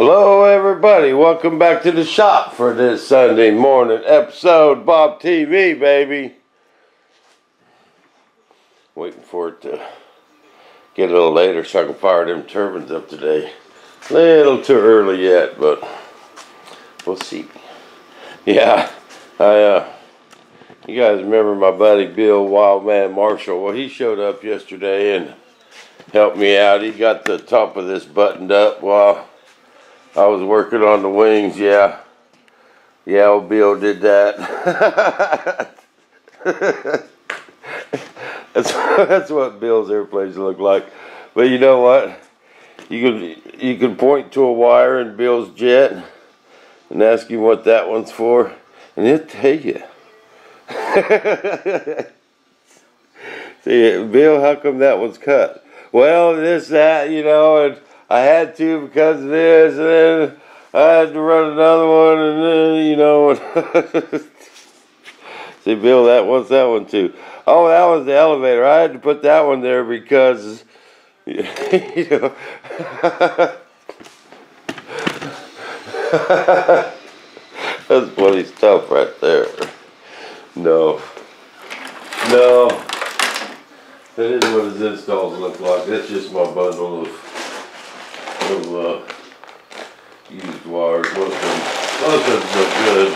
Hello, everybody. Welcome back to the shop for this Sunday morning episode. Bob TV, baby. Waiting for it to get a little later so I can fire them turbines up today. Little too early yet, but we'll see. Yeah, I, uh, you guys remember my buddy Bill Wildman Marshall? Well, he showed up yesterday and helped me out. He got the top of this buttoned up while I was working on the wings. Yeah, yeah, old Bill did that. that's that's what Bill's airplanes look like. But you know what? You can you can point to a wire in Bill's jet and ask him what that one's for, and he'll tell you. See, Bill, how come that one's cut? Well, this, that, you know, and I had to because of this, and then I had to run another one, and then, you know. See, Bill, that what's that one too? Oh, that was the elevator. I had to put that one there because, you know. That's funny stuff right there. No. No. That isn't what his installs look like. That's just my bundle of, of uh, used wires. Most of them, most of them look good.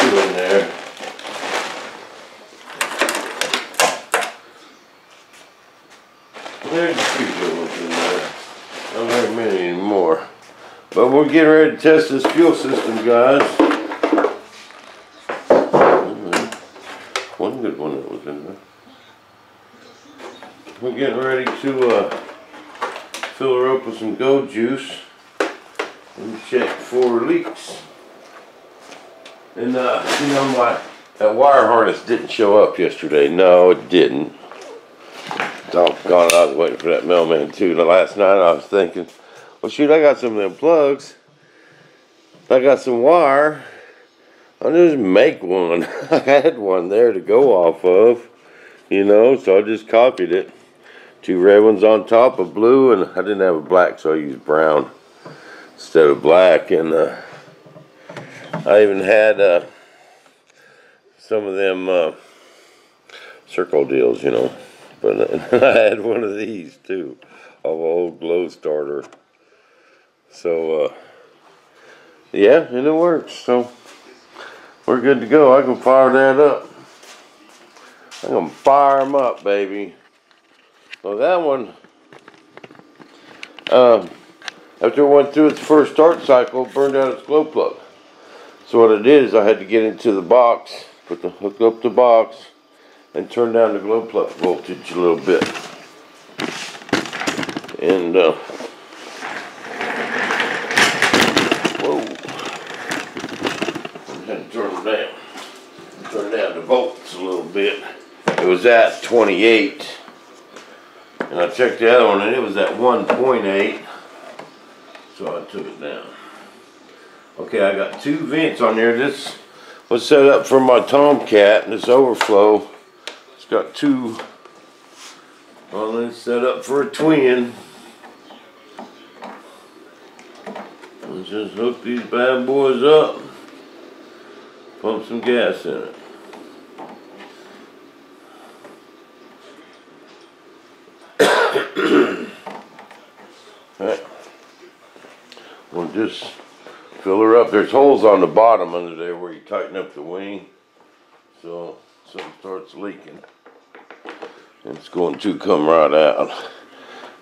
Two in there. There's a few good ones in there. Not very many anymore. But we're getting ready to test this fuel system, guys. One good one that was in there. We're getting ready to uh, fill her up with some goat juice and check for leaks. And uh, you know my that wire harness didn't show up yesterday. No, it didn't. Doggone, I was waiting for that mailman too. The last night I was thinking, well shoot, I got some of them plugs. I got some wire. I'll just make one. I had one there to go off of, you know, so I just copied it. Two red ones on top, a blue, and I didn't have a black, so I used brown instead of black. And uh, I even had uh, some of them uh, circle deals, you know. But I had one of these too, of an old glow starter. So, uh, yeah, and it works. So, we're good to go. I can fire that up. I'm gonna fire them up, baby. So that one, um, after it went through its first start cycle, burned out its glow plug. So what I did is I had to get into the box, put the hook up the box, and turn down the glow plug voltage a little bit. And uh, whoa, turn it down. Turn down the volts a little bit. It was at 28. And I checked the other one and it was at 1.8. So I took it down. Okay, I got two vents on there. This was set up for my Tomcat and this overflow. It's got two on this set up for a twin. Let's just hook these bad boys up. Pump some gas in it. We'll just fill her up. There's holes on the bottom under there where you tighten up the wing. So something starts leaking. It's going to come right out.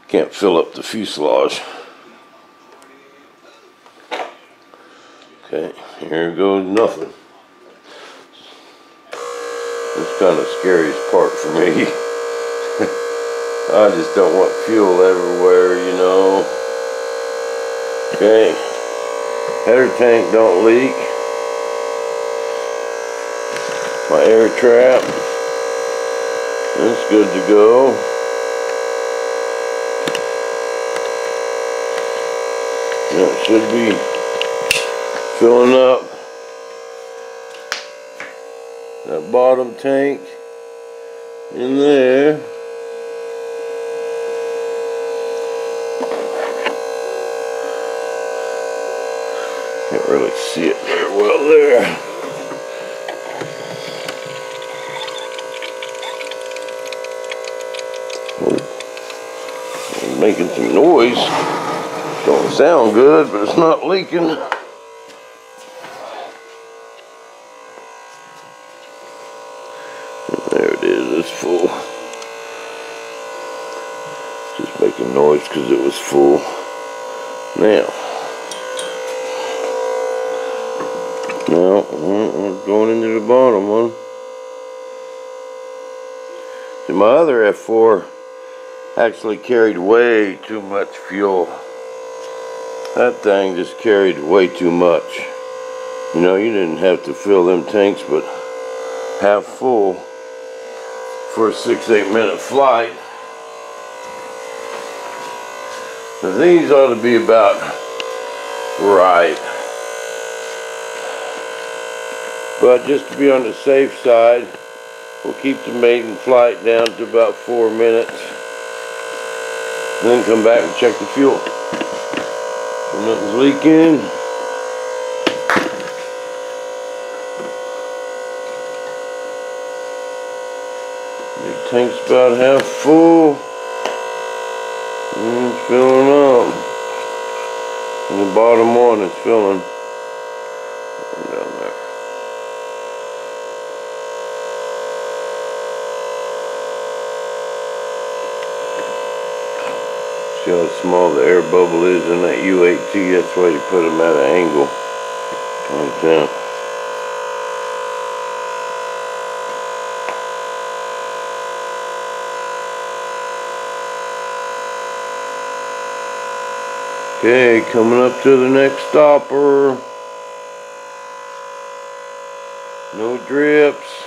Can't fill up the fuselage. Okay, here goes nothing. It's kind of scariest part for me. I just don't want fuel everywhere, you know. Okay. Header tank don't leak. My air trap. That's good to go. That should be filling up that bottom tank in there. Can't really see it very well there. Oh. Making some noise. Don't sound good, but it's not leaking. There it is, it's full. Just making noise because it was full. Now, now we're uh, going into the bottom one. See, my other F4 actually carried way too much fuel. That thing just carried way too much. You know, you didn't have to fill them tanks, but half full for a six, eight minute flight. Now these ought to be about right. But just to be on the safe side, we'll keep the maiden flight down to about four minutes. Then come back and check the fuel. So nothing's leaking. Big tank's about half full. And it's filling up. And the bottom one is filling. Down there. See how small the air bubble is in that UAT? That's why you put them at an angle. Like that. Okay, coming up to the next stopper. No drips.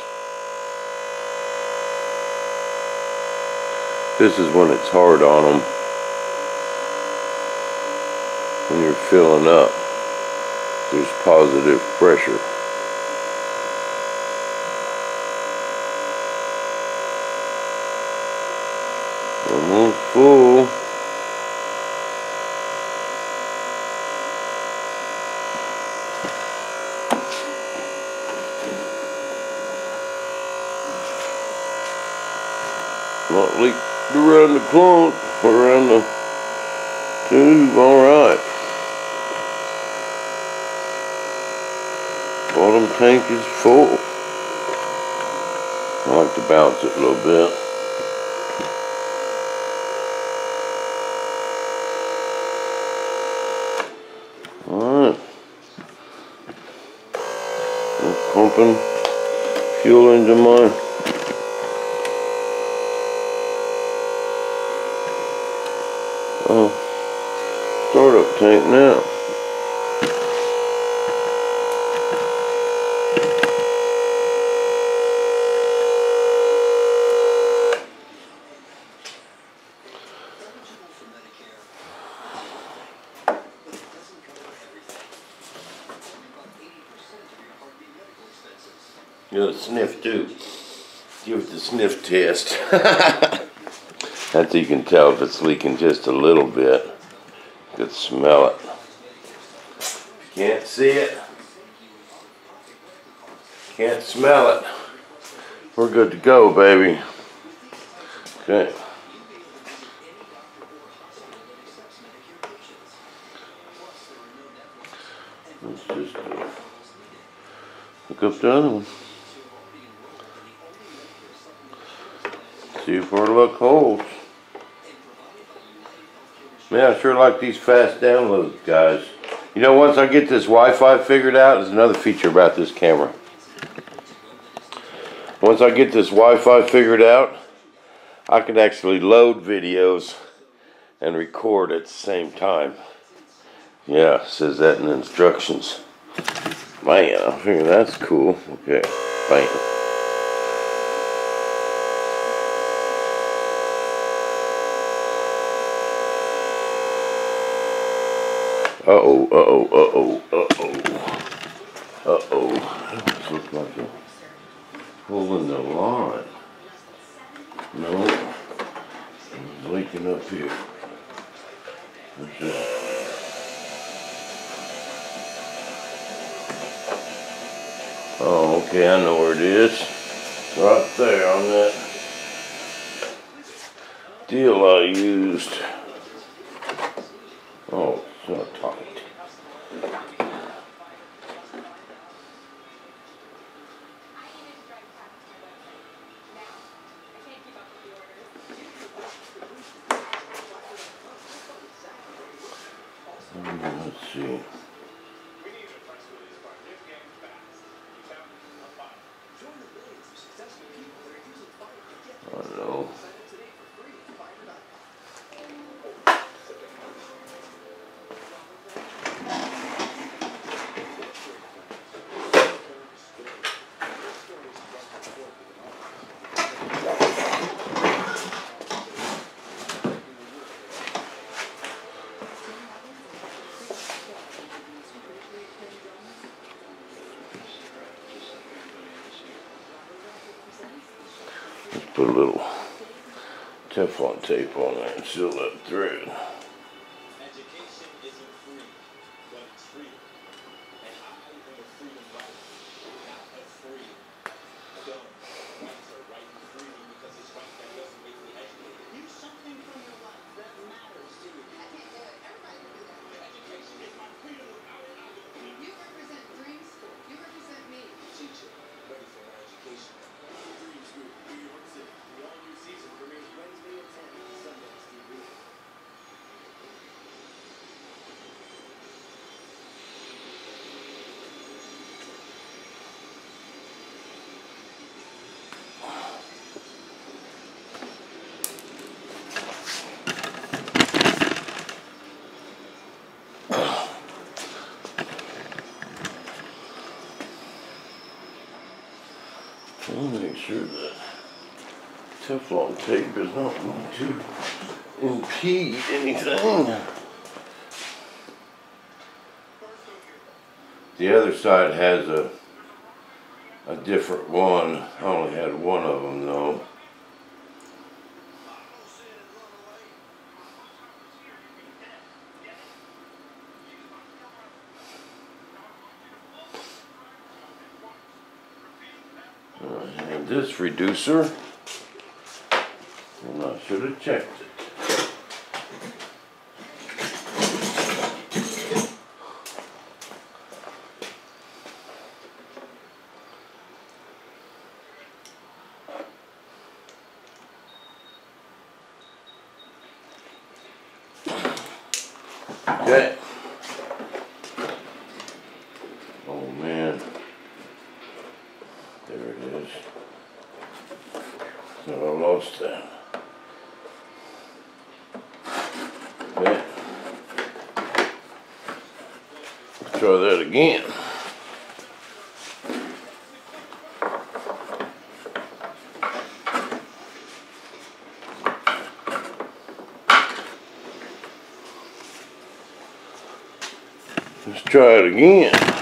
This is when it's hard on them. When you're filling up, there's positive pressure. Mm-hmm, Almost full. Not leaked around the clunk, around the tube, alright. Bottom tank is full. I like to bounce a little bit. Alright. Pumping fuel into my Oh, startup tank now. You gotta sniff too. Give it the sniff test. That's you can tell if it's leaking just a little bit. You could smell it. Can't see it. Can't smell it. We're good to go, baby. Okay. Let's just uh, hook up the other one. Our luck holds. Man, I sure like these fast downloads, guys. You know, once I get this Wi-Fi figured out, there's another feature about this camera. Once I get this Wi-Fi figured out, I can actually load videos and record at the same time. Yeah, says that in the instructions. Man, I figure that's cool. Okay, bam. Uh-oh, uh-oh, uh-oh, uh-oh. Uh-oh. This looks like a hole in the line. No. It's leaking up here. Let's see. Oh, okay, I know where it is. Right there on that deal I used. Oh, it's not top. Teflon tape on there and seal that thread. sure that Teflon tape is not going to impede anything. The other side has a a different one. I only had one of them though. this reducer. And I should have checked it. Okay. again. Let's try it again.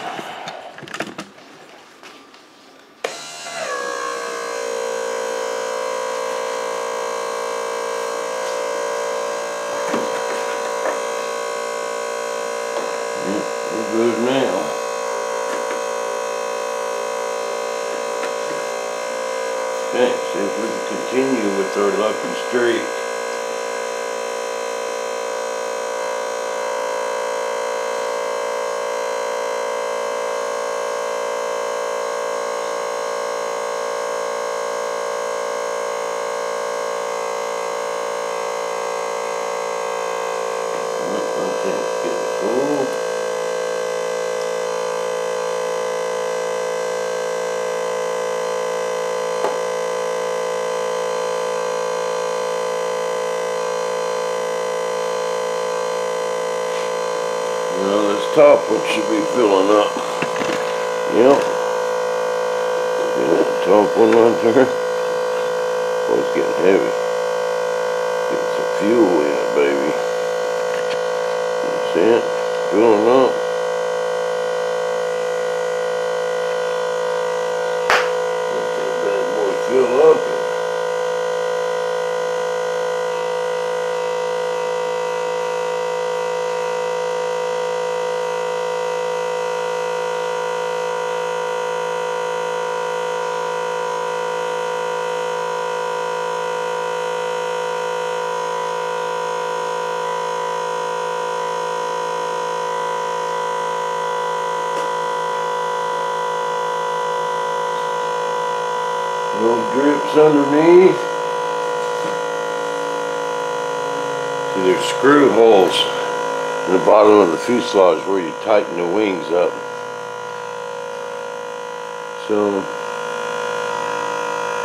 top one should be filling up. Yep. See that top one right there? Boy, it's getting heavy. Bolts underneath. See, there's screw holes in the bottom of the fuselage where you tighten the wings up. So,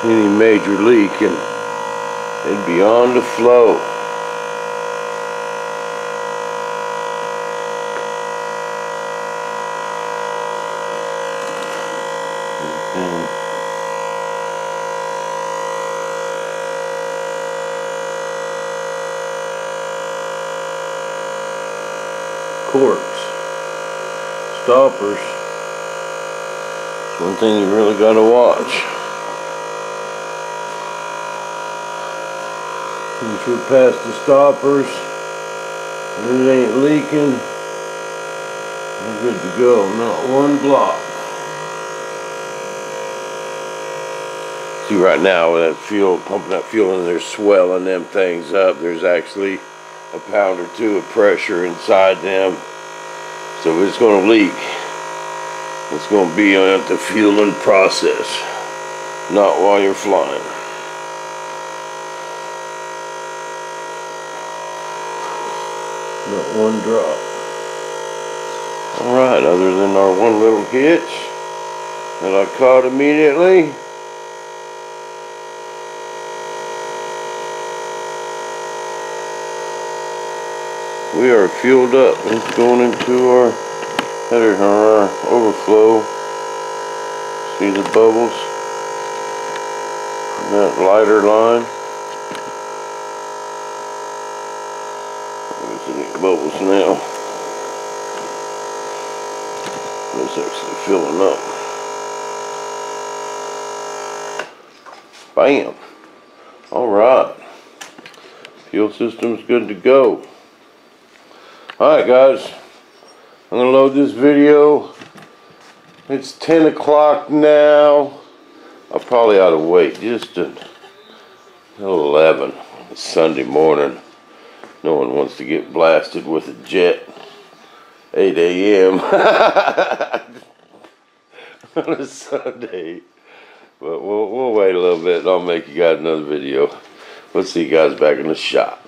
any major leak and it'd be on the flow. And corks, stoppers. It's one thing you really gotta watch. Once you're past the stoppers and it ain't leaking, you're good to go. Not one block. See right now with that fuel, pumping that fuel in there, swelling them things up. There's actually a pound or two of pressure inside them. So it's gonna leak, it's gonna be on the fueling process, not while you're flying. Not one drop. Alright, other than our one little hitch that I caught immediately. We are fueled up. It's going into our header, or our overflow. See the bubbles? That lighter line. There's any bubbles now. It's actually filling up. Bam. All right. Fuel system's good to go. Alright guys, I'm gonna load this video. It's 10 o'clock now. I probably ought to wait just a, till 11. It's Sunday morning. No one wants to get blasted with a jet. 8 a.m. on a Sunday. But we'll, we'll wait a little bit and I'll make you guys another video. We'll see you guys back in the shop.